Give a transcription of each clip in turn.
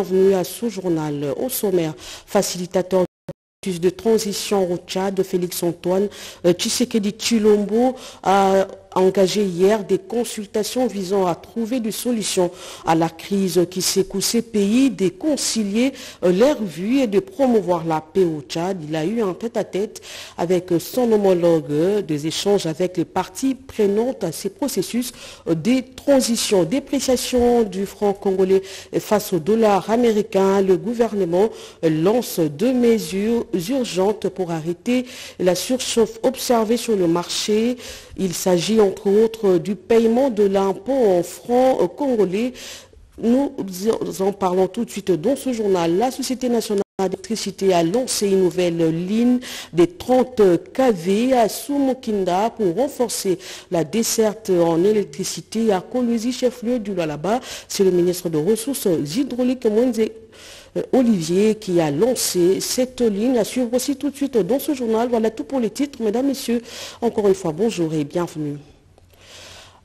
bienvenue à ce journal au sommaire. Facilitateur de transition au Tchad, Félix Antoine euh, Tshisekedi Chilombo engagé hier des consultations visant à trouver des solutions à la crise qui secoue ces pays, de concilier euh, l'air vu et de promouvoir la paix au Tchad. Il a eu un tête-à-tête avec son homologue, des échanges avec les parties prenantes à ces processus des transitions. Dépréciation du franc congolais face au dollar américain, le gouvernement lance deux mesures urgentes pour arrêter la surchauffe observée sur le marché. Il s'agit entre autres du paiement de l'impôt en francs congolais. Nous en parlons tout de suite dans ce journal. La Société nationale d'électricité a lancé une nouvelle ligne des 30 kV à Soumokinda pour renforcer la desserte en électricité à Kolwezi, chef-lieu du Lalaba. C'est le ministre des Ressources hydrauliques Mwenze Olivier qui a lancé cette ligne à suivre aussi tout de suite dans ce journal. Voilà tout pour les titres. Mesdames, Messieurs, encore une fois, bonjour et bienvenue.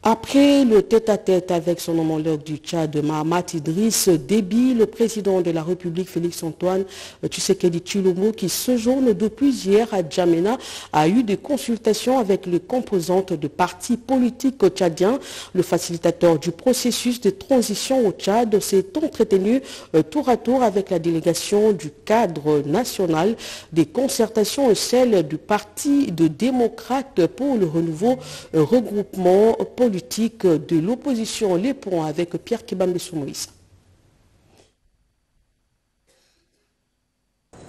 Après le tête-à-tête avec son homologue du Tchad, Mahamat Idriss Déby, le président de la République Félix-Antoine Tshisekedi Chilombo, qui séjourne depuis hier à Djamena, a eu des consultations avec les composantes de partis politiques tchadiens. Le facilitateur du processus de transition au Tchad s'est entretenu euh, tour à tour avec la délégation du cadre national des concertations et celle du Parti de démocrates pour le renouveau euh, regroupement politique de l'opposition Les Ponts avec Pierre Kibambe Soumoïs.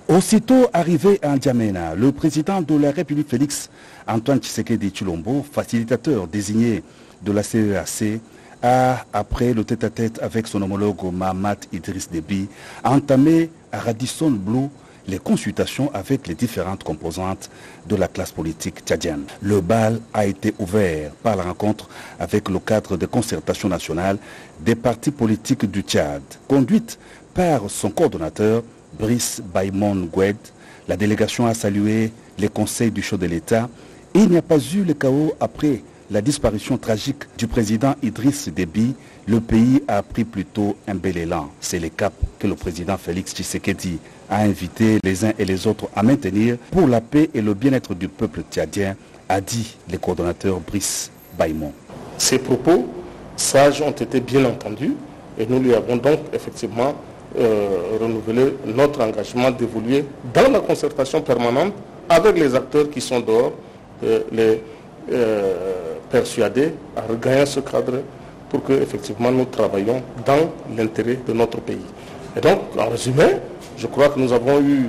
Aussitôt arrivé à N'Djamena, le président de la République Félix Antoine Tshisekedi Chulombo, facilitateur désigné de la CEAC, a, après le tête-à-tête avec son homologue Mahamat Idriss Déby, entamé à Radisson Blue les consultations avec les différentes composantes de la classe politique tchadienne. Le bal a été ouvert par la rencontre avec le cadre de concertation nationale des partis politiques du Tchad, conduite par son coordonnateur Brice Baimon Gwed. La délégation a salué les conseils du chef de l'État et il n'y a pas eu le chaos après la disparition tragique du président Idriss Déby, le pays a pris plutôt un bel élan. C'est le cap que le président Félix Tshisekedi a invité les uns et les autres à maintenir pour la paix et le bien-être du peuple tchadien, a dit le coordonnateur Brice Baimon. Ces propos sages ont été bien entendus et nous lui avons donc effectivement euh, renouvelé notre engagement d'évoluer dans la concertation permanente avec les acteurs qui sont dehors, euh, euh, persuadés à regagner ce cadre pour que effectivement nous travaillions dans l'intérêt de notre pays. Et donc, en résumé, je crois que nous avons eu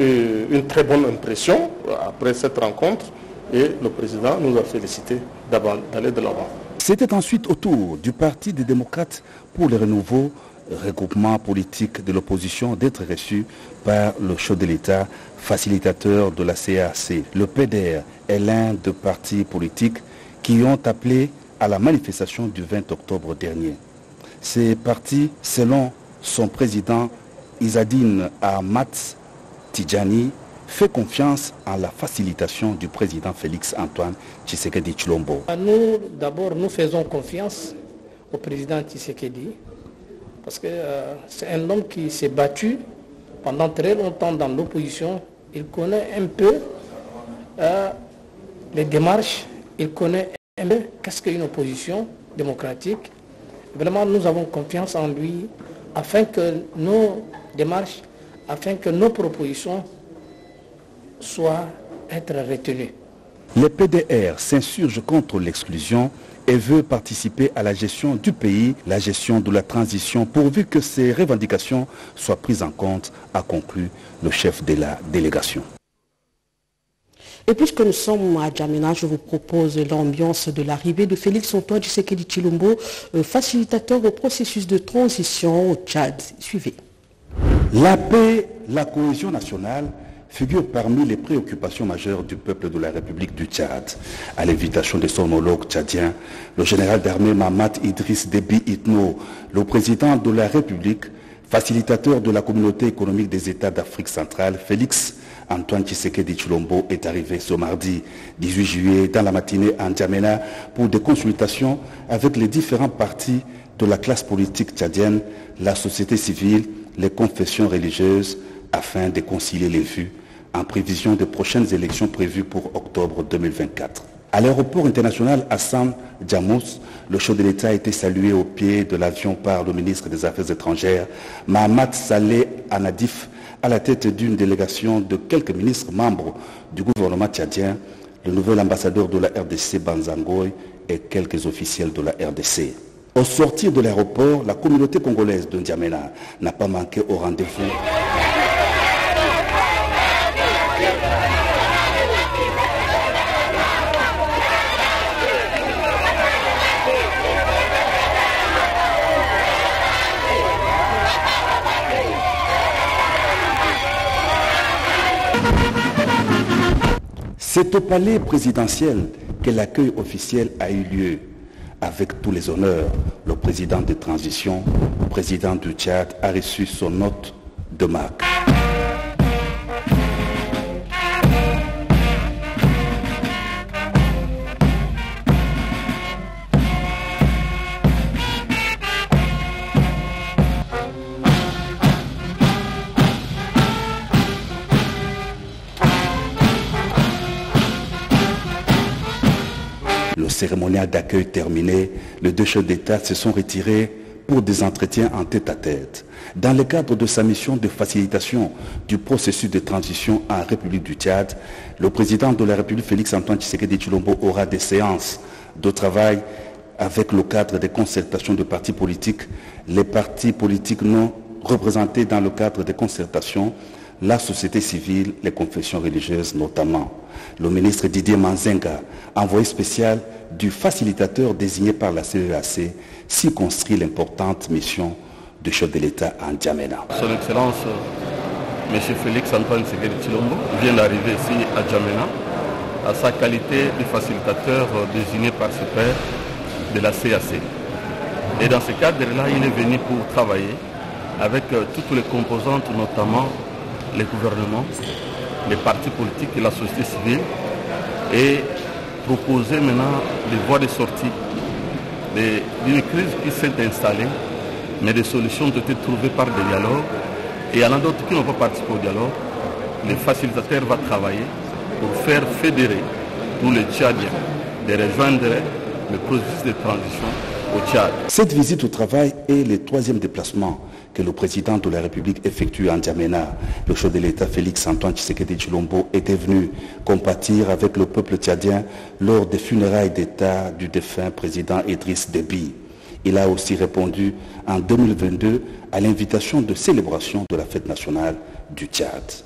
euh, une très bonne impression après cette rencontre et le président nous a félicité d'aller de l'avant. C'était ensuite au tour du Parti des démocrates pour le renouveau, regroupement politique de l'opposition, d'être reçu par le chef de l'État, facilitateur de la CAC. Le PDR est l'un des partis politiques qui ont appelé à la manifestation du 20 octobre dernier. Ces partis, selon son président Isadine Ahmad Tidjani, fait confiance en la facilitation du président Félix Antoine Tshisekedi Chulombo. Nous, d'abord, nous faisons confiance au président Tshisekedi parce que euh, c'est un homme qui s'est battu pendant très longtemps dans l'opposition. Il connaît un peu euh, les démarches, il connaît un peu qu'est-ce qu'une opposition démocratique. Vraiment, nous avons confiance en lui afin que nos démarches, afin que nos propositions soient être retenues. Le PDR s'insurge contre l'exclusion et veut participer à la gestion du pays, la gestion de la transition, pourvu que ces revendications soient prises en compte, a conclu le chef de la délégation. Et puisque nous sommes à Djamena, je vous propose l'ambiance de l'arrivée de Félix Antoine Tshisekedi Chilombo, euh, facilitateur au processus de transition au Tchad. Suivez. La paix, la cohésion nationale figure parmi les préoccupations majeures du peuple de la République du Tchad. À l'invitation de son homologue tchadien, le général d'armée Mahamat Idriss Déby Itno, le président de la République, facilitateur de la communauté économique des États d'Afrique centrale, Félix Antoine Tshisekedi Chulombo est arrivé ce mardi 18 juillet dans la matinée à N'Djamena pour des consultations avec les différents partis de la classe politique tchadienne, la société civile les confessions religieuses afin de concilier les vues en prévision des prochaines élections prévues pour octobre 2024. À l'aéroport international Hassan Djamous, le chef de l'État a été salué au pied de l'avion par le ministre des Affaires étrangères, Mahamat Saleh Anadif, à la tête d'une délégation de quelques ministres membres du gouvernement tchadien, le nouvel ambassadeur de la RDC Banzangoy et quelques officiels de la RDC. Au sortir de l'aéroport, la communauté congolaise de N'Djamena n'a pas manqué au rendez-vous. C'est au palais présidentiel que l'accueil officiel a eu lieu avec tous les honneurs. Le président de transition, président du Tchad, a reçu son note de marque. Cérémonial d'accueil terminé, les deux chefs d'État se sont retirés pour des entretiens en tête-à-tête. Dans le cadre de sa mission de facilitation du processus de transition en République du Tchad, le président de la République Félix-Antoine Tshisekedi Chilombo aura des séances de travail avec le cadre des concertations de partis politiques, les partis politiques non représentés dans le cadre des concertations, la société civile, les confessions religieuses notamment. Le ministre Didier Manzenga, envoyé spécial du facilitateur désigné par la CEAC, s'y construit l'importante mission du chef de l'État en Djamena. Son Excellence, M. Félix Antoine Segeri Chilombo vient d'arriver ici à Djamena à sa qualité de facilitateur désigné par ses pairs de la CAC. Et dans ce cadre-là, il est venu pour travailler avec toutes les composantes, notamment les gouvernements, les partis politiques et la société civile, et proposer maintenant des voies de sortie d'une crise qui s'est installée, mais des solutions ont été trouvées par des dialogues. Et il y en a d'autres qui n'ont pas participé au dialogue. Les facilitateurs vont travailler pour faire fédérer tous les Tchadiens, de rejoindre le processus de transition au Tchad. Cette visite au travail est le troisième déplacement que le président de la République effectue en Djamena. Le chef de l'État Félix Antoine Tshisekedi Chilombo était venu compatir avec le peuple tchadien lors des funérailles d'État du défunt président Idriss Déby. Il a aussi répondu en 2022 à l'invitation de célébration de la fête nationale du Tchad.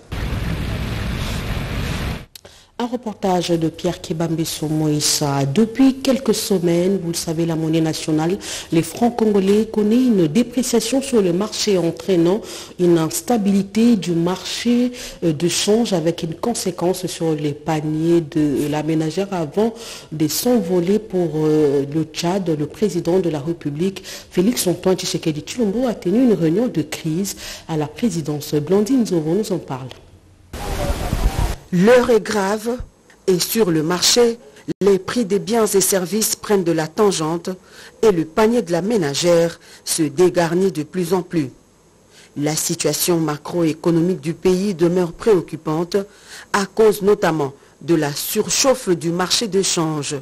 Un reportage de Pierre Kebambeso Moïsa. Depuis quelques semaines, vous le savez, la monnaie nationale, les francs congolais, connaît une dépréciation sur le marché entraînant une instabilité du marché de change avec une conséquence sur les paniers de la ménagère avant de s'envoler pour le Tchad. Le président de la République, Félix Antoine Tshisekedi Chilombo, a tenu une réunion de crise à la présidence. Blandine Zovo nous en parle. L'heure est grave et sur le marché, les prix des biens et services prennent de la tangente et le panier de la ménagère se dégarnit de plus en plus. La situation macroéconomique du pays demeure préoccupante à cause notamment de la surchauffe du marché de change.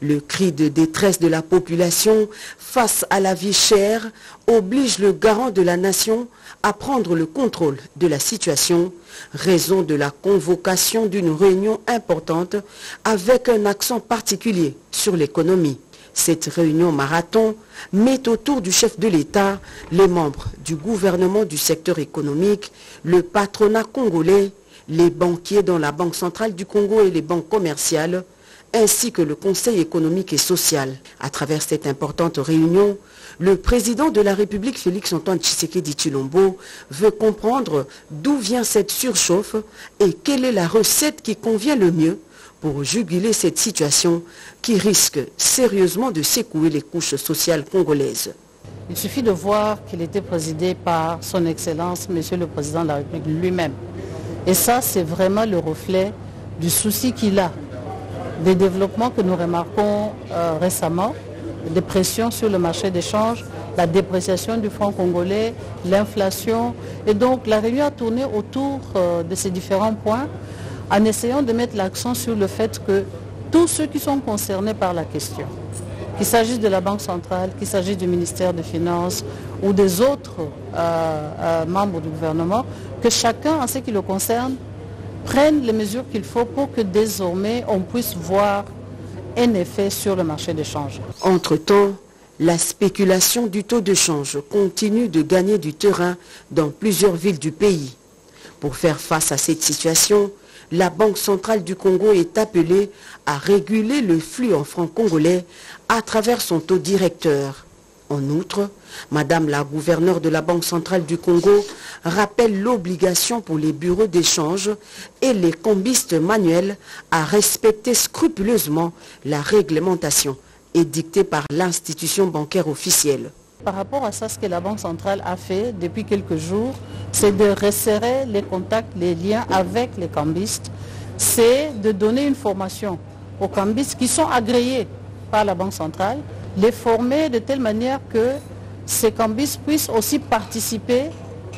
Le cri de détresse de la population face à la vie chère oblige le garant de la nation à prendre le contrôle de la situation, raison de la convocation d'une réunion importante avec un accent particulier sur l'économie. Cette réunion marathon met autour du chef de l'État les membres du gouvernement du secteur économique, le patronat congolais, les banquiers dans la Banque centrale du Congo et les banques commerciales, ainsi que le Conseil économique et social. À travers cette importante réunion, le président de la République, Félix Antoine Tshisekedi Chilombo, veut comprendre d'où vient cette surchauffe et quelle est la recette qui convient le mieux pour juguler cette situation qui risque sérieusement de secouer les couches sociales congolaises. Il suffit de voir qu'il était présidé par son Excellence, Monsieur le Président de la République lui-même. Et ça, c'est vraiment le reflet du souci qu'il a des développements que nous remarquons euh, récemment, des pressions sur le marché d'échange la dépréciation du franc congolais, l'inflation. Et donc la réunion a tourné autour euh, de ces différents points en essayant de mettre l'accent sur le fait que tous ceux qui sont concernés par la question, qu'il s'agisse de la Banque centrale, qu'il s'agisse du ministère des Finances ou des autres euh, euh, membres du gouvernement, que chacun, en ce qui le concerne, prenne les mesures qu'il faut pour que désormais on puisse voir un effet sur le marché des changes. Entre-temps, la spéculation du taux de change continue de gagner du terrain dans plusieurs villes du pays. Pour faire face à cette situation, la Banque centrale du Congo est appelée à réguler le flux en francs congolais à travers son taux directeur. En outre, Madame la gouverneure de la Banque centrale du Congo rappelle l'obligation pour les bureaux d'échange et les combistes manuels à respecter scrupuleusement la réglementation édictée par l'institution bancaire officielle. Par rapport à ça, ce que la Banque centrale a fait depuis quelques jours, c'est de resserrer les contacts, les liens avec les cambistes. C'est de donner une formation aux cambistes qui sont agréés par la Banque centrale, les former de telle manière que ces cambistes puissent aussi participer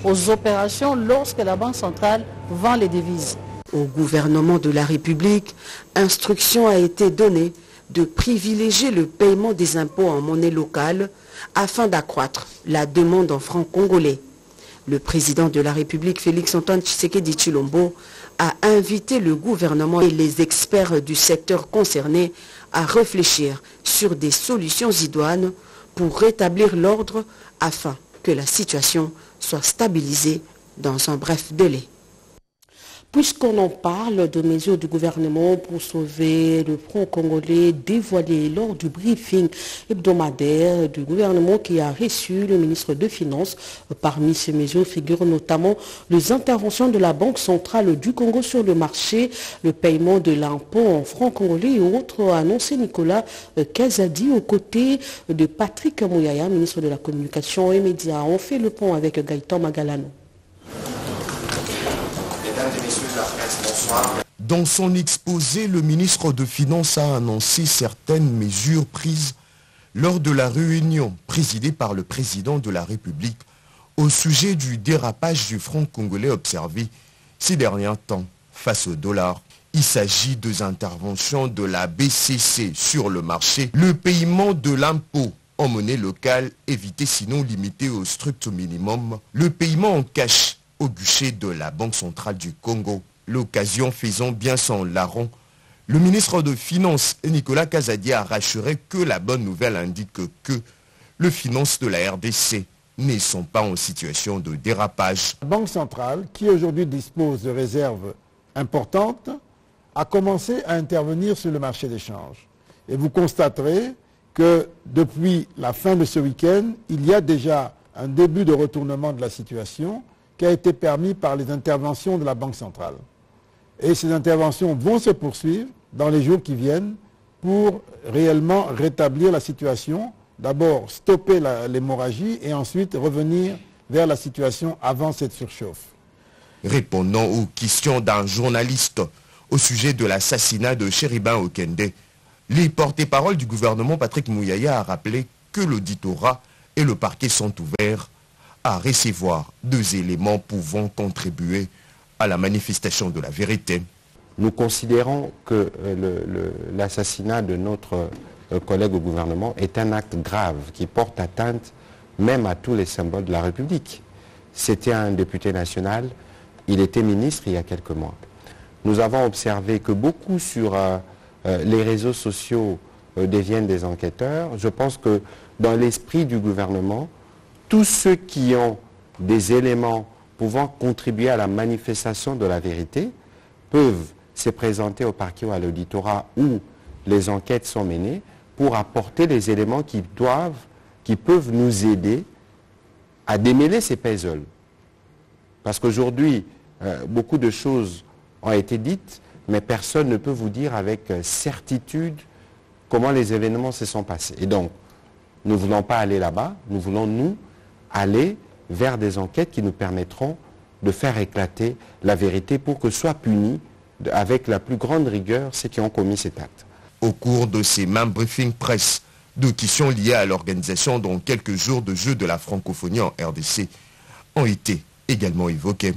aux opérations lorsque la Banque centrale vend les devises. Au gouvernement de la République, instruction a été donnée de privilégier le paiement des impôts en monnaie locale afin d'accroître la demande en francs congolais. Le président de la République, Félix-Antoine Tshisekedi Chilombo, a invité le gouvernement et les experts du secteur concerné à réfléchir sur des solutions idoines pour rétablir l'ordre afin que la situation soit stabilisée dans un bref délai. Puisqu'on en parle de mesures du gouvernement pour sauver le front congolais dévoilé lors du briefing hebdomadaire du gouvernement qui a reçu le ministre des Finances. Parmi ces mesures figurent notamment les interventions de la Banque centrale du Congo sur le marché, le paiement de l'impôt en francs congolais et autres, a annoncé Nicolas Kazadi aux côtés de Patrick Mouyaya, ministre de la Communication et Médias. On fait le pont avec Gaëtan Magalano. Dans son exposé, le ministre de Finances a annoncé certaines mesures prises lors de la réunion présidée par le président de la République au sujet du dérapage du front congolais observé ces derniers temps face au dollar. Il s'agit des interventions de la BCC sur le marché, le paiement de l'impôt en monnaie locale, évité sinon limité au strict minimum, le paiement en cash au guichet de la Banque centrale du Congo. L'occasion faisant bien son larron, le ministre de Finances Nicolas Kazadi a rassuré que la bonne nouvelle indique que les finances de la RDC ne sont pas en situation de dérapage. La Banque centrale, qui aujourd'hui dispose de réserves importantes, a commencé à intervenir sur le marché d'échange. Et vous constaterez que depuis la fin de ce week-end, il y a déjà un début de retournement de la situation qui a été permis par les interventions de la Banque centrale. Et ces interventions vont se poursuivre dans les jours qui viennent pour réellement rétablir la situation, d'abord stopper l'hémorragie et ensuite revenir vers la situation avant cette surchauffe. Répondant aux questions d'un journaliste au sujet de l'assassinat de Chéribin Okende, les porte-parole du gouvernement Patrick Mouyaya a rappelé que l'auditorat et le parquet sont ouverts à recevoir deux éléments pouvant contribuer à la manifestation de la vérité. Nous considérons que l'assassinat de notre euh, collègue au gouvernement est un acte grave qui porte atteinte même à tous les symboles de la République. C'était un député national, il était ministre il y a quelques mois. Nous avons observé que beaucoup sur euh, euh, les réseaux sociaux deviennent des enquêteurs. Je pense que dans l'esprit du gouvernement, tous ceux qui ont des éléments pouvant contribuer à la manifestation de la vérité peuvent se présenter au parquet ou à l'auditorat où les enquêtes sont menées pour apporter les éléments qui doivent, qui peuvent nous aider à démêler ces puzzles. Parce qu'aujourd'hui, euh, beaucoup de choses ont été dites, mais personne ne peut vous dire avec certitude comment les événements se sont passés. Et donc, nous ne voulons pas aller là-bas, nous voulons, nous, aller vers des enquêtes qui nous permettront de faire éclater la vérité pour que soient punis avec la plus grande rigueur ceux qui ont commis cet acte. Au cours de ces mêmes briefings presse, Deux questions liées à l'organisation dans quelques jours de Jeux de la francophonie en RDC ont été également évoquées.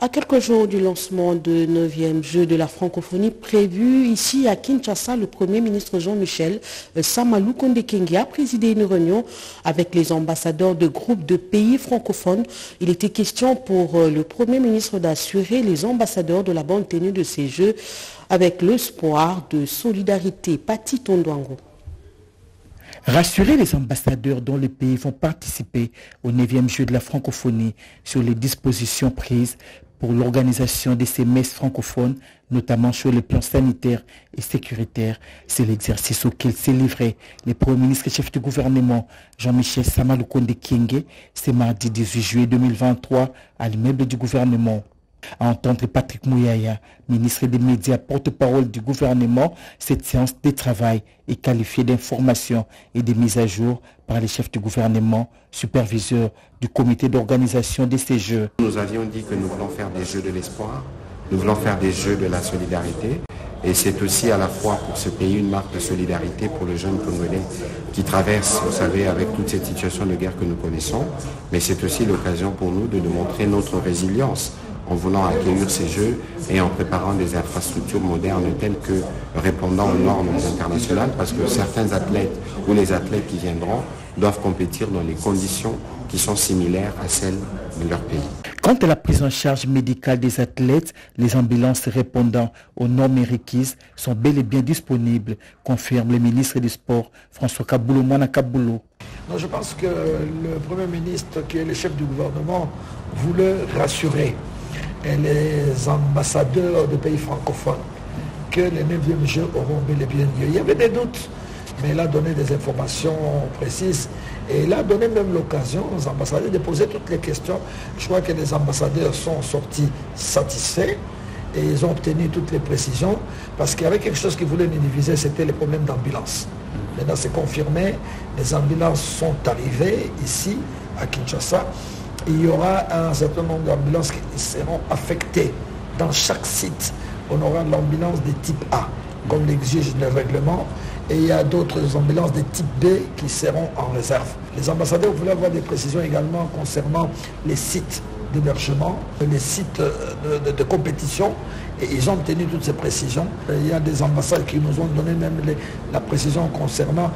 À quelques jours du lancement du 9e jeu de la francophonie prévu ici à Kinshasa, le Premier ministre Jean-Michel Samalou Kondekenge a présidé une réunion avec les ambassadeurs de groupes de pays francophones. Il était question pour le Premier ministre d'assurer les ambassadeurs de la bonne tenue de ces jeux avec l'espoir de solidarité. Pati Tondouango. Rassurer les ambassadeurs dont les pays vont participer au 9e jeu de la francophonie sur les dispositions prises pour l'organisation de ces messes francophones, notamment sur le plan sanitaire et sécuritaire. C'est l'exercice auquel s'est livré le Premier ministre et chef du gouvernement Jean-Michel Samaloukonde Kienge ce mardi 18 juillet 2023 à l'immeuble du gouvernement. À entendre Patrick Mouyaya, ministre des Médias, porte-parole du gouvernement, cette séance de travail est qualifiée d'information et de mise à jour par les chefs du gouvernement, superviseurs du comité d'organisation de ces Jeux. Nous avions dit que nous voulons faire des Jeux de l'espoir, nous voulons faire des Jeux de la solidarité. Et c'est aussi à la fois pour ce pays une marque de solidarité pour le jeune Congolais qui traverse, vous savez, avec toute cette situation de guerre que nous connaissons. Mais c'est aussi l'occasion pour nous de démontrer notre résilience en voulant accueillir ces Jeux et en préparant des infrastructures modernes telles que répondant aux normes internationales parce que certains athlètes ou les athlètes qui viendront doivent compétir dans les conditions qui sont similaires à celles de leur pays. Quant à la prise en charge médicale des athlètes, les ambulances répondant aux normes requises sont bel et bien disponibles, confirme le ministre des Sports François Kaboulou Kaboulou. je pense que le Premier ministre, qui est le chef du gouvernement, voulait rassurer les ambassadeurs de pays francophones que les 9e Jeux auront bel et bien lieu. Il y avait des doutes, mais il a donné des informations précises et il a donné même l'occasion aux ambassadeurs de poser toutes les questions. Je crois que les ambassadeurs sont sortis satisfaits et ils ont obtenu toutes les précisions parce qu'il y avait quelque chose qui voulait nous diviser, c'était les problèmes d'ambulance. Maintenant, c'est confirmé, les ambulances sont arrivées ici, à Kinshasa. Il y aura un certain nombre d'ambulances qui seront affectées dans chaque site. On aura l'ambulance de type A, comme l'exige le règlement et il y a d'autres ambulances de type B qui seront en réserve. Les ambassadeurs voulaient avoir des précisions également concernant les sites d'hébergement, les sites de, de, compétition, et ils ont obtenu toutes ces précisions. Il y a des ambassades qui nous ont donné même la précision concernant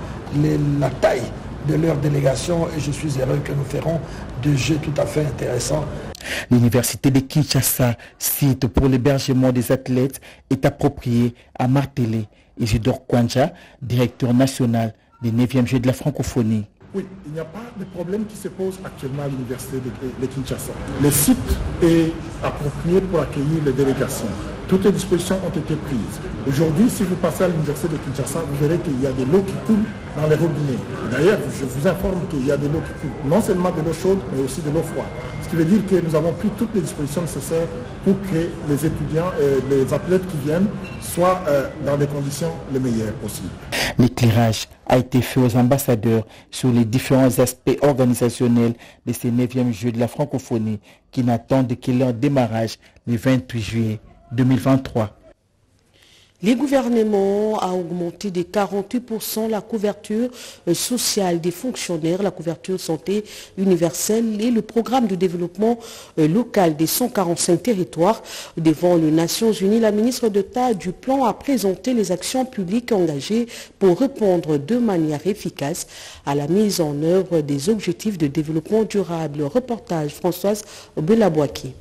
la taille de leur délégation, et je suis heureux que nous ferons des jeux tout à fait intéressants. L'université de Kinshasa, site pour l'hébergement des athlètes, est appropriée à marteler Isidore Kwanja, directeur national des 9e Jeux de la francophonie. Oui, il n'y a pas de problème qui se pose actuellement à l'université de, Kinshasa. Le site est approprié pour accueillir les délégations. Toutes les dispositions ont été prises. Aujourd'hui, si vous passez à l'université de Kinshasa, vous verrez qu'il y a de l'eau qui coule dans les robinets. D'ailleurs, je vous informe qu'il y a de l'eau qui coule, non seulement de l'eau chaude, mais aussi de l'eau froide. Ce qui veut dire que nous avons pris toutes les dispositions nécessaires pour que les étudiants et les athlètes qui viennent soient euh, dans des conditions les meilleures possibles. L'éclairage a été fait aux ambassadeurs sur les différents aspects organisationnels de ces 9e Jeux de la francophonie qui n'attendent que leur démarrage le 28 juillet 2023. Les gouvernements a augmenté de 48% la couverture euh, sociale des fonctionnaires, la couverture santé universelle et le programme de développement euh, local des 145 territoires. Devant les Nations Unies, la ministre d'État du Plan a présenté les actions publiques engagées pour répondre de manière efficace à la mise en œuvre des objectifs de développement durable. Reportage Françoise Belabouaki.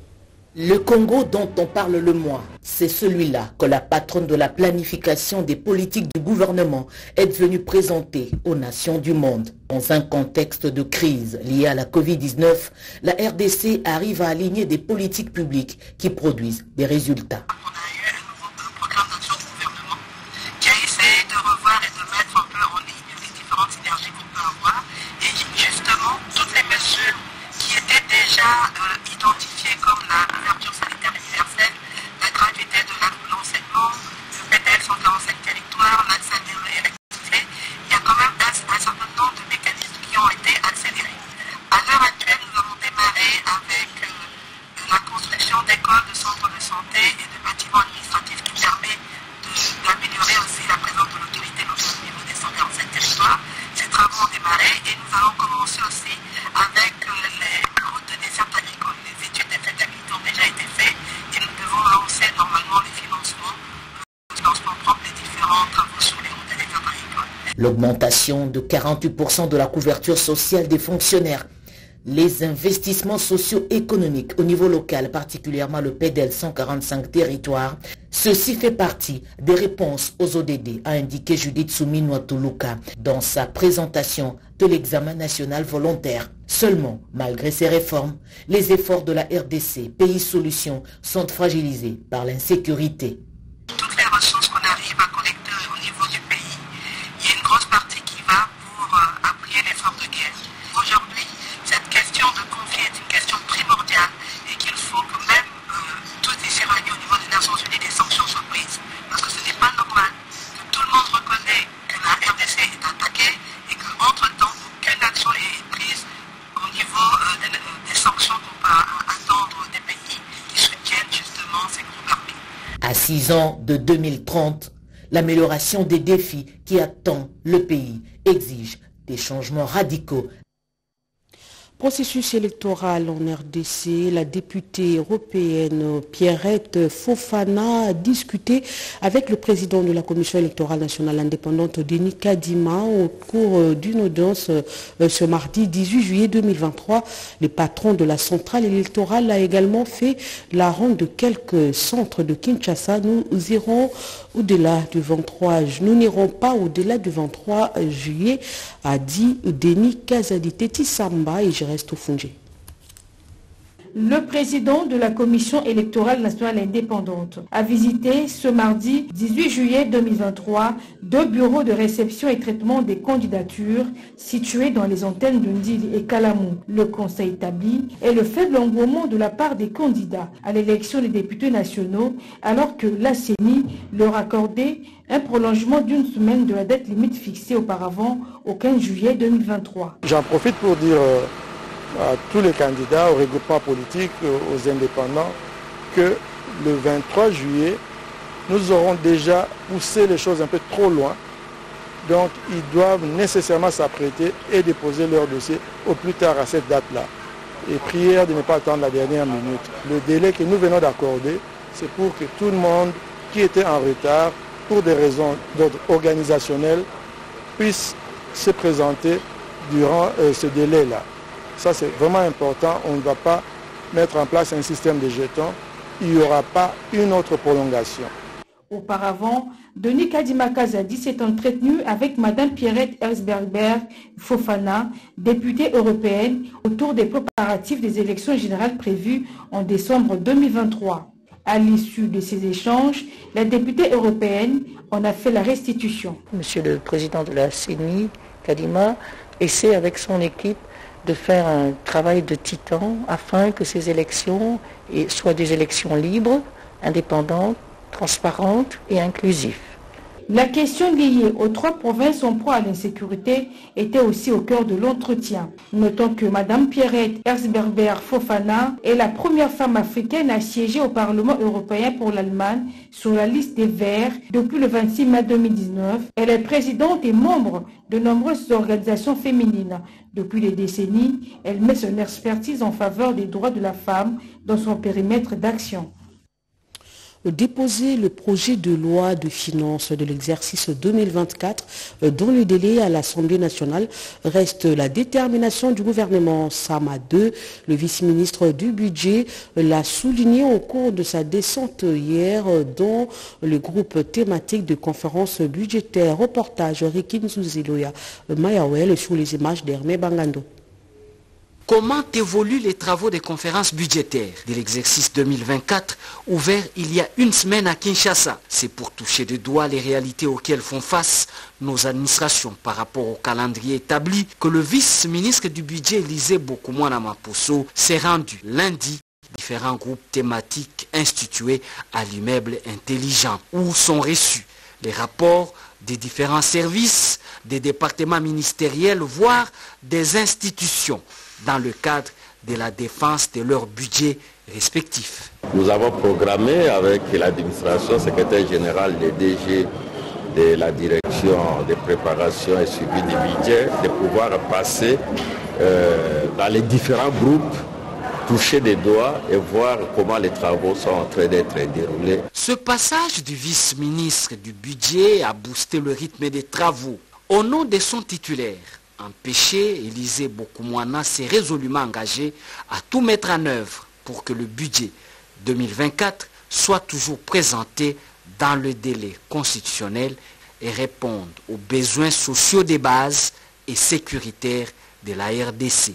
Le Congo dont on parle le moins, c'est celui-là que la patronne de la planification des politiques du gouvernement est venue présenter aux nations du monde. Dans un contexte de crise liée à la Covid-19, la RDC arrive à aligner des politiques publiques qui produisent des résultats. L'augmentation de 48% de la couverture sociale des fonctionnaires les investissements socio-économiques au niveau local, particulièrement le PEDEL 145 territoires. Ceci fait partie des réponses aux ODD, a indiqué Judith Soumino Toulouka dans sa présentation de l'examen national volontaire. Seulement, malgré ces réformes, les efforts de la RDC, Pays Solutions, sont fragilisés par l'insécurité. Ans de 2030, l'amélioration des défis qui attendent le pays exige des changements radicaux Processus électoral en RDC, la députée européenne Pierrette Fofana a discuté avec le président de la Commission électorale nationale indépendante, Denis Kadima, au cours d'une audience ce mardi 18 juillet 2023. Le patron de la centrale électorale a également fait la ronde de quelques centres de Kinshasa. Nous irons au-delà du 23, nous n'irons pas au-delà du 23 juillet, a dit Denis Kazadi Samba et je reste au Fongé. Le président de la Commission électorale nationale indépendante a visité ce mardi 18 juillet 2023 deux bureaux de réception et traitement des candidatures situés dans les antennes de et Kalamou. Le conseil établi est le faible engouement de la part des candidats à l'élection des députés nationaux alors que la CENI leur accordait un prolongement d'une semaine de la date limite fixée auparavant au 15 juillet 2023. J'en profite pour dire euh, à tous les candidats, aux regroupements politiques, aux indépendants, que le 23 juillet, nous aurons déjà poussé les choses un peu trop loin. Donc, ils doivent nécessairement s'apprêter et déposer leur dossier au plus tard à cette date-là. Et prière de ne pas attendre la dernière minute. Le délai que nous venons d'accorder, c'est pour que tout le monde qui était en retard, pour des raisons d'ordre organisationnel, puisse se présenter durant euh, ce délai-là. Ça, c'est vraiment important. On ne va pas mettre en place un système de jetons. Il n'y aura pas une autre prolongation. Auparavant, Denis Kazadi s'est entretenu avec Mme Pierrette Herzberger Fofana, députée européenne, autour des préparatifs des élections générales prévues en décembre 2023. À l'issue de ces échanges, la députée européenne en a fait la restitution. Monsieur le président de la CENI, Kadima, essaie avec son équipe de faire un travail de titan afin que ces élections soient des élections libres, indépendantes, transparentes et inclusives. La question liée aux trois provinces en proie à l'insécurité était aussi au cœur de l'entretien. Notons que Mme Pierrette Herzberger Fofana est la première femme africaine à siéger au Parlement européen pour l'Allemagne sur la liste des Verts depuis le 26 mai 2019. Elle est présidente et membre de nombreuses organisations féminines. Depuis des décennies, elle met son expertise en faveur des droits de la femme dans son périmètre d'action déposer le projet de loi de finances de l'exercice 2024 dont le délai à l'Assemblée nationale reste la détermination du gouvernement Sama 2. Le vice-ministre du budget l'a souligné au cours de sa descente hier dans le groupe thématique de conférence budgétaire. Reportage Rikin Zuziloya Mayawel sur les images d'Hermé Bangando. Comment évoluent les travaux des conférences budgétaires de l'exercice 2024 ouvert il y a une semaine à Kinshasa? C'est pour toucher de doigt les réalités auxquelles font face nos administrations par rapport au calendrier établi que le vice-ministre du budget Élisée Bokoumouana Maposo s'est rendu lundi. Différents groupes thématiques institués à l'immeuble intelligent où sont reçus les rapports des différents services, des départements ministériels, voire des institutions dans le cadre de la défense de leurs budgets respectifs. Nous avons programmé avec l'administration secrétaire générale des DG de la direction de préparation et suivi des budgets de pouvoir passer euh, dans les différents groupes toucher des doigts et voir comment les travaux sont en train d'être déroulés. Ce passage du vice-ministre du budget a boosté le rythme des travaux Au nom de son titulaire, empêché, Élisée Bokoumouana s'est résolument engagé à tout mettre en œuvre pour que le budget 2024 soit toujours présenté dans le délai constitutionnel et réponde aux besoins sociaux des bases et sécuritaires de la RDC.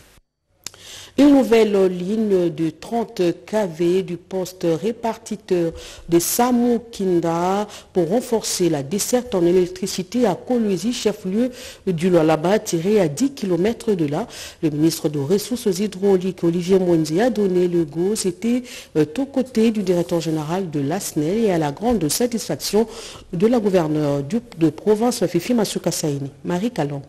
Une nouvelle ligne de 30 kV du poste répartiteur de Samoukinda pour renforcer la desserte en électricité à Kolwezi, chef-lieu du Lualaba, tiré à 10 km de là. Le ministre des Ressources hydrauliques, Olivier Mwenzi, a donné le go. C'était euh, aux côtés du directeur général de l'ASNEL et à la grande satisfaction de la gouverneure de province, Fifi Masuka Saini. Marie Kalong.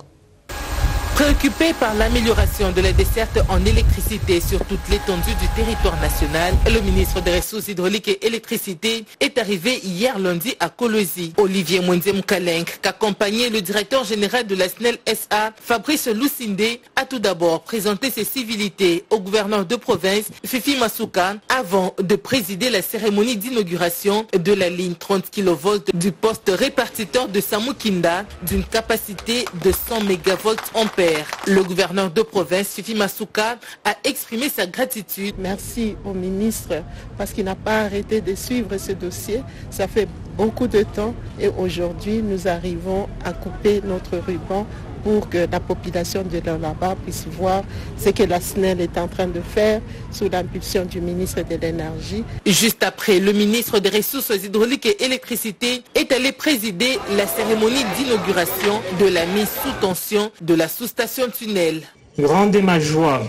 Préoccupé par l'amélioration de la desserte en électricité sur toute l'étendue du territoire national, le ministre des Ressources hydrauliques et électricité est arrivé hier lundi à Kolosi. Olivier Mwenzem Kalenk, qu'accompagnait le directeur général de la SNEL SA, Fabrice Lucinde, a tout d'abord présenté ses civilités au gouverneur de province, Fifi Masuka, avant de présider la cérémonie d'inauguration de la ligne 30 kV du poste répartiteur de Samukinda d'une capacité de 100 MV ampères. Le gouverneur de province, Fifi Masuka, a exprimé sa gratitude. Merci au ministre parce qu'il n'a pas arrêté de suivre ce dossier. Ça fait beaucoup de temps et aujourd'hui nous arrivons à couper notre ruban pour que la population de là-bas puisse voir ce que la SNEL est en train de faire sous l'impulsion du ministre de l'Énergie. Juste après, le ministre des Ressources hydrauliques et électricité est allé présider la cérémonie d'inauguration de la mise sous tension de la sous-station tunnel. Grande est ma joie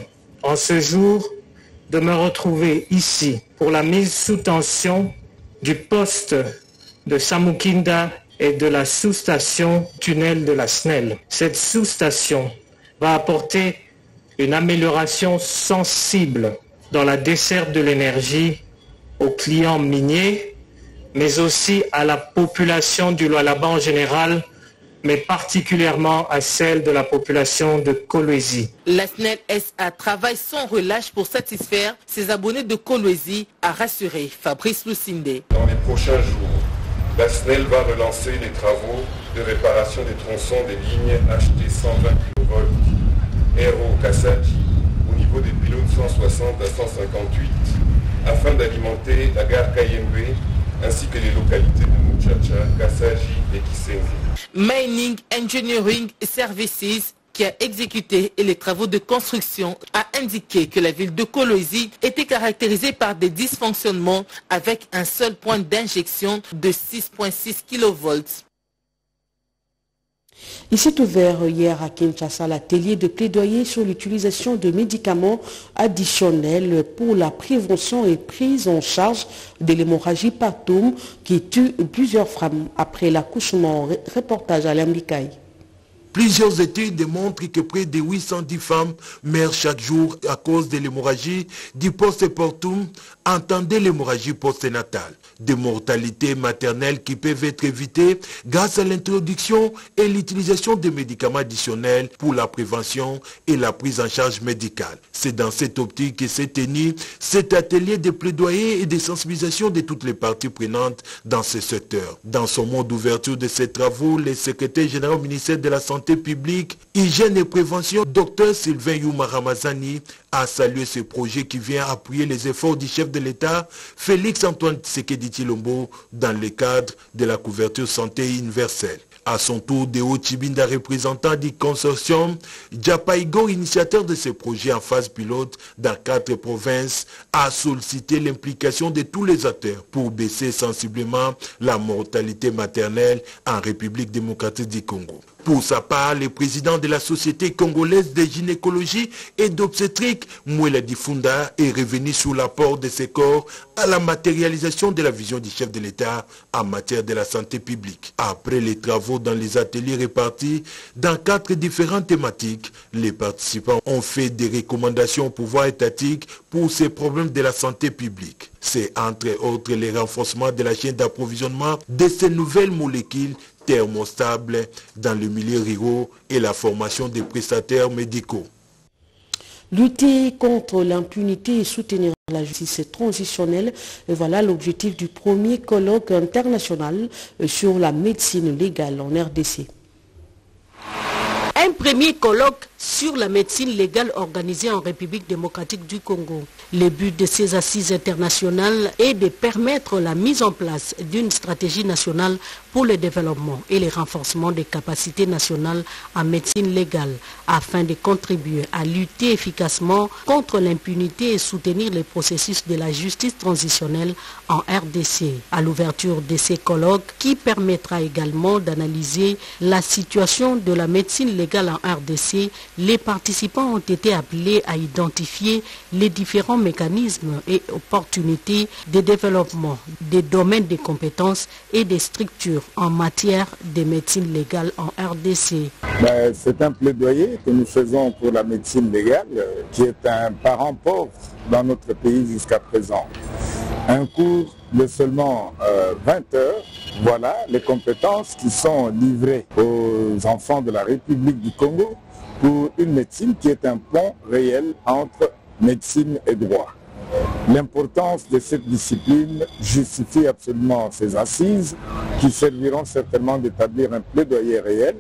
en ce jour de me retrouver ici pour la mise sous tension du poste de Samukinda et de la sous-station tunnel de la SNEL. Cette sous-station va apporter une amélioration sensible dans la desserte de l'énergie aux clients miniers, mais aussi à la population du Lualaba en général, mais particulièrement à celle de la population de Kolwezi. La SNEL SA travaille sans relâche pour satisfaire ses abonnés de Kolwezi, a rassuré Fabrice Lucinde. Dans les prochains jours, la SNEL va relancer les travaux de réparation des tronçons des lignes HT 120 kV Aero Kassaji au niveau des pylônes 160 à 158 afin d'alimenter la gare Kayembe ainsi que les localités de Muchacha, Kassaji et Kisengi. Mining Engineering Services qui a exécuté les travaux de construction a indiqué que la ville de Kolosi était caractérisée par des dysfonctionnements avec un seul point d'injection de 6.6 kV. Il s'est ouvert hier à Kinshasa l'atelier de plaidoyer sur l'utilisation de médicaments additionnels pour la prévention et prise en charge de l'hémorragie partum qui tue plusieurs femmes après l'accouchement. Reportage à l'Ambicaï. Plusieurs études démontrent que près de 810 femmes meurent chaque jour à cause de l'hémorragie du post-partum, entendez l'hémorragie postnatale, des mortalités maternelles qui peuvent être évitées grâce à l'introduction et l'utilisation de médicaments additionnels pour la prévention et la prise en charge médicale. C'est dans cette optique que s'est tenu cet atelier de plaidoyer et de sensibilisation de toutes les parties prenantes dans ce secteur. Dans son mot d'ouverture de ces travaux, le secrétaire général au ministère de la Santé publique, hygiène et prévention, Dr Sylvain Youma Ramazani a salué ce projet qui vient appuyer les efforts du chef de l'État, Félix Antoine Dans le cadre de la couverture santé universelle. À son tour, Deo Chibinda, représentant du consortium, Japaigo, initiateur de ce projet en phase pilote dans quatre provinces, a sollicité l'implication de tous les acteurs pour baisser sensiblement la mortalité maternelle en République démocratique du Congo. Pour sa part, le président de la Société congolaise de gynécologie et d'obstétrique, Mouela Difunda, est revenu sur l'apport de ses corps à la matérialisation de la vision du chef de l'État en matière de la santé publique. Après les travaux dans les ateliers répartis dans quatre différentes thématiques, les participants ont fait des recommandations au pouvoir étatique pour ces problèmes de la santé publique. C'est entre autres le renforcement de la chaîne d'approvisionnement de ces nouvelles molécules thermostables dans le milieu ruraux et la formation des prestataires médicaux. Lutter contre l'impunité et soutenir la justice transitionnelle, et voilà l'objectif du premier colloque international sur la médecine légale en RDC. Un premier colloque sur la médecine légale organisé en République démocratique du Congo. Le but de ces assises internationales est de permettre la mise en place d'une stratégie nationale pour le développement et le renforcement des capacités nationales en médecine légale afin de contribuer à lutter efficacement contre l'impunité et soutenir le processus de la justice transitionnelle en RDC. À l'ouverture de ces colloques qui permettra également d'analyser la situation de la médecine légale en RDC, les participants ont été appelés à identifier les différents mécanismes et opportunités de développement des domaines de compétences et des structures en matière de médecine légale en RDC. Ben, C'est un plaidoyer que nous faisons pour la médecine légale, qui est un parent pauvre dans notre pays jusqu'à présent. Un cours de seulement euh, 20 heures, voilà les compétences qui sont livrées aux enfants de la République du Congo pour une médecine qui est un pont réel entre médecine et droit. L'importance de cette discipline justifie absolument ces assises qui serviront certainement d'établir un plaidoyer réel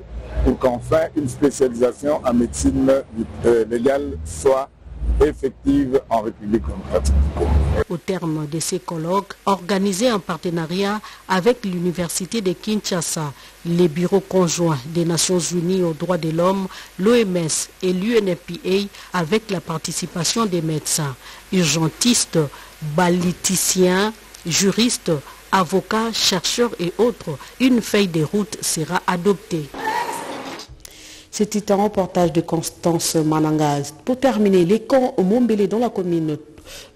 pour qu'enfin une spécialisation en médecine euh, légale soit effective en République démocratique du Congo. Au terme de ces colloques, organisés en partenariat avec l'Université de Kinshasa, les bureaux conjoints des Nations Unies aux droits de l'homme, l'OMS et l'UNFPA, avec la participation des médecins, urgentistes, baliticiens, juristes, avocats, chercheurs et autres, une feuille de route sera adoptée. C'était un reportage de Constance Manangaz. Pour terminer, les camps au Montbélé dans la commune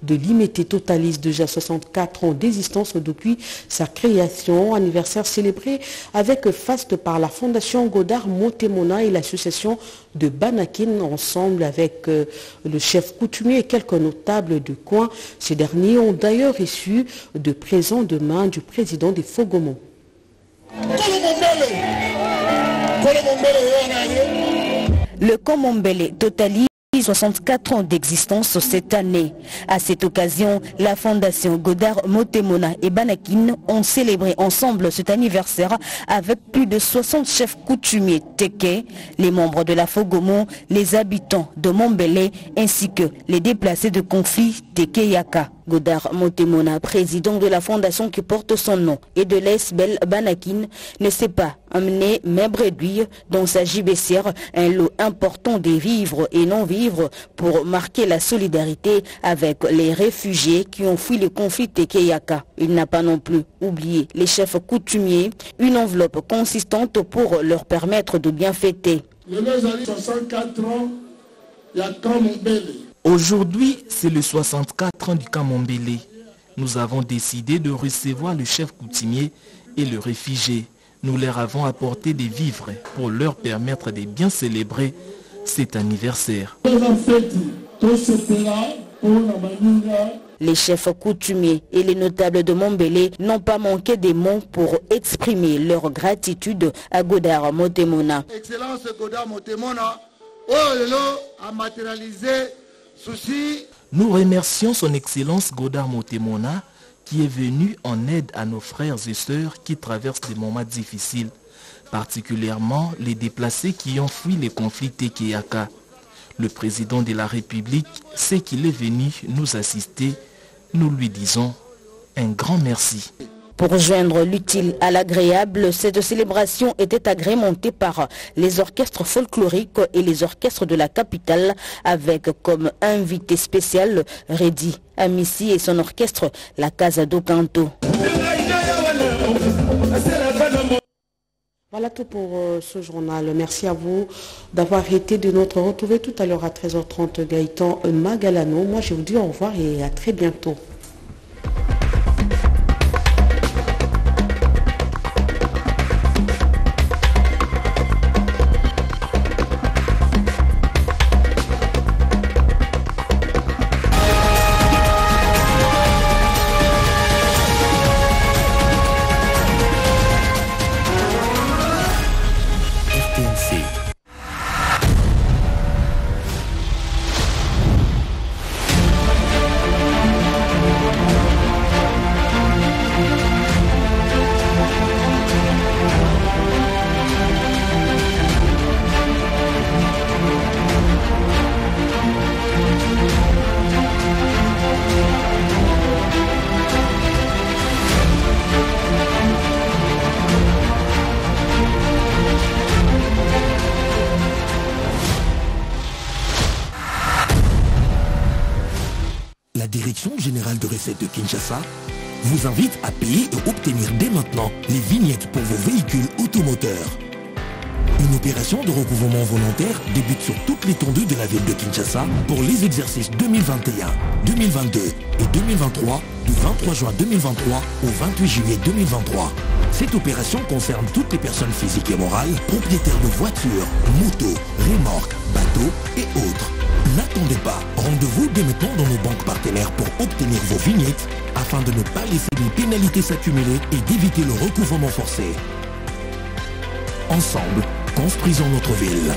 de Limité totalise déjà 64 ans d'existence depuis sa création. Anniversaire célébré avec faste par la Fondation Godard Montemona et l'association de Banakin ensemble avec euh, le chef coutumier et quelques notables du coin. Ces derniers ont d'ailleurs reçu de présents de main du président des Fogomons. Le totalise 64 ans d'existence cette année. À cette occasion, la Fondation Godard Motemona et Banakin ont célébré ensemble cet anniversaire avec plus de 60 chefs coutumiers Teke, les membres de la Fogomon, les habitants de Mombele ainsi que les déplacés de conflit Teke Yaka. Godard Montemona, président de la fondation qui porte son nom, et de l'Esbel Banakin, ne s'est pas amené même réduire dans sa gibecière un lot important des vivres et non-vivres pour marquer la solidarité avec les réfugiés qui ont fui le conflit Tekeyaka. Il n'a pas non plus oublié les chefs coutumiers, une enveloppe consistante pour leur permettre de bien fêter. Aujourd'hui, c'est le 64 ans du Camombélé. Nous avons décidé de recevoir le chef coutumier et le réfugié. Nous leur avons apporté des vivres pour leur permettre de bien célébrer cet anniversaire. Les chefs coutumiers et les notables de Montbélé n'ont pas manqué des mots pour exprimer leur gratitude à Godard Motemona. Excellence Godard Motemona, oh a matérialisé Nous remercions son Excellence Godard Motemona qui est venu en aide à nos frères et sœurs qui traversent des moments difficiles, particulièrement les déplacés qui ont fui les conflits Tekeyaka. Le président de la République sait qu'il est venu nous assister. Nous lui disons un grand merci. Pour joindre l'utile à l'agréable, cette célébration était agrémentée par les orchestres folkloriques et les orchestres de la capitale avec comme invité spécial Reddy Amissi et son orchestre La Casa do Canto. Voilà tout pour euh, ce journal. Merci à vous d'avoir été de notre retrouver tout à l'heure à 13h30 Gaëtan Magalano. Moi je vous dis au revoir et à très bientôt. Sur toute l'étendue de la ville de Kinshasa pour les exercices 2021, 2022 et 2023 du 23 juin 2023 au 28 juillet 2023. Cette opération concerne toutes les personnes physiques et morales, propriétaires de voitures, motos, remorques, bateaux et autres. N'attendez pas, rendez-vous dès maintenant dans nos banques partenaires pour obtenir vos vignettes afin de ne pas laisser les pénalités s'accumuler et d'éviter le recouvrement forcé. Ensemble, construisons notre ville.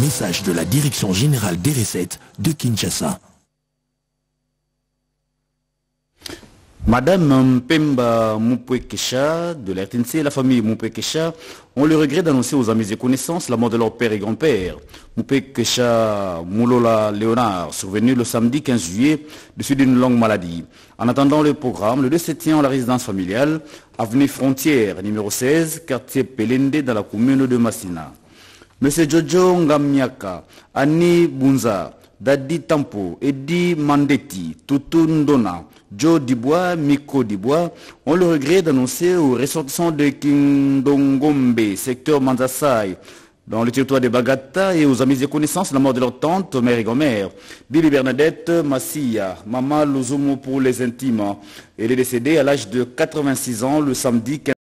Message de la Direction générale des recettes de Kinshasa. Madame Mpemba Moupouekesha de la RTNC et la famille Moupouekesha ont le regret d'annoncer aux amis et connaissances la mort de leur père et grand-père. Moupouekesha Moulola Léonard, survenu le samedi 15 juillet de suite d'une longue maladie. En attendant le programme, le décès tient à la résidence familiale, avenue Frontière, numéro 16, quartier Pelende, dans la commune de Massina. Monsieur Jojo Ngamiaka, Annie Bunza, Dadi Tampo, Eddie Mandetti, Tutu Ndona, Joe Dibois, Miko Dibois ont le regret d'annoncer aux ressortissants de Kindongombe, secteur Manzasai, dans le territoire de Bagata et aux amis et connaissances la mort de leur tante, mère et grand-mère, Bibi Bernadette Massia, Mama Luzumo pour les intimes. Elle est décédée à l'âge de 86 ans le samedi 15